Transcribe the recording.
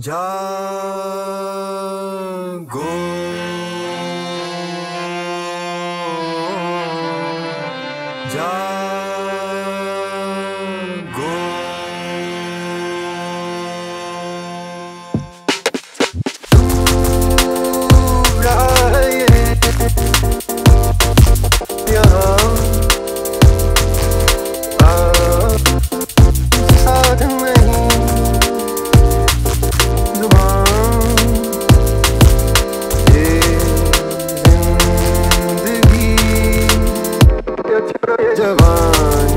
Jago. Jago. Giovanni